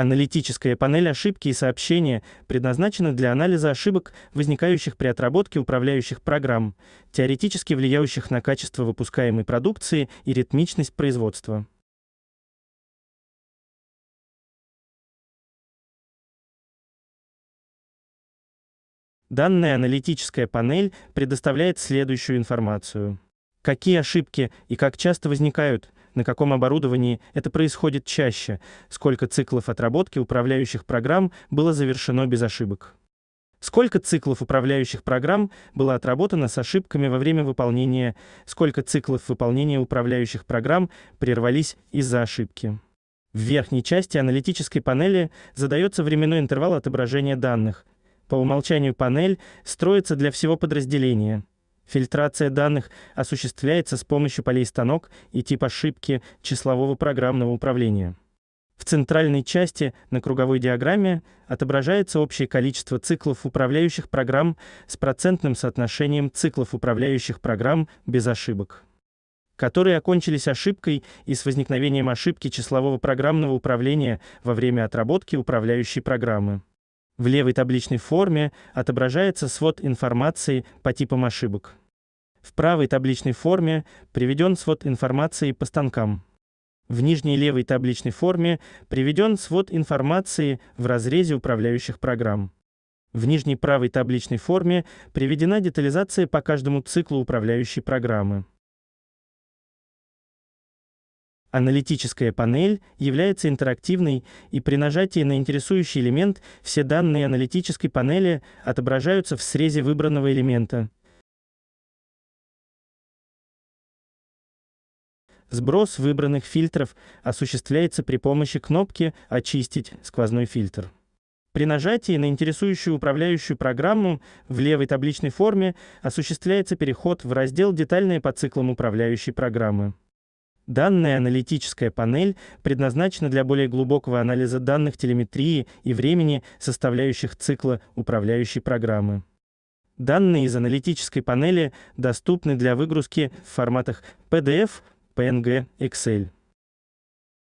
Аналитическая панель ошибки и сообщения предназначена для анализа ошибок, возникающих при отработке управляющих программ, теоретически влияющих на качество выпускаемой продукции и ритмичность производства. Данная аналитическая панель предоставляет следующую информацию. Какие ошибки и как часто возникают, на каком оборудовании это происходит чаще, сколько циклов отработки управляющих программ было завершено без ошибок. Сколько циклов управляющих программ было отработано с ошибками во время выполнения, сколько циклов выполнения управляющих программ прервались из-за ошибки. В верхней части аналитической панели задается временной интервал отображения данных. По умолчанию панель строится для всего подразделения – Фильтрация данных осуществляется с помощью полей станок и тип ошибки числового программного управления. В центральной части на круговой диаграмме отображается общее количество циклов управляющих программ с процентным соотношением циклов управляющих программ без ошибок, которые окончились ошибкой и с возникновением ошибки числового программного управления во время отработки управляющей программы. В левой табличной форме отображается свод информации по типам ошибок. В правой табличной форме приведен свод информации по станкам. В нижней левой табличной форме приведен свод информации в разрезе управляющих программ. В нижней правой табличной форме приведена детализация по каждому циклу управляющей программы. Аналитическая панель является интерактивной, и при нажатии на интересующий элемент все данные аналитической панели отображаются в срезе выбранного элемента. Сброс выбранных фильтров осуществляется при помощи кнопки «Очистить сквозной фильтр». При нажатии на интересующую управляющую программу в левой табличной форме осуществляется переход в раздел «Детальные по циклам управляющей программы». Данная аналитическая панель предназначена для более глубокого анализа данных телеметрии и времени, составляющих цикла управляющей программы. Данные из аналитической панели доступны для выгрузки в форматах PDF, PNG, Excel.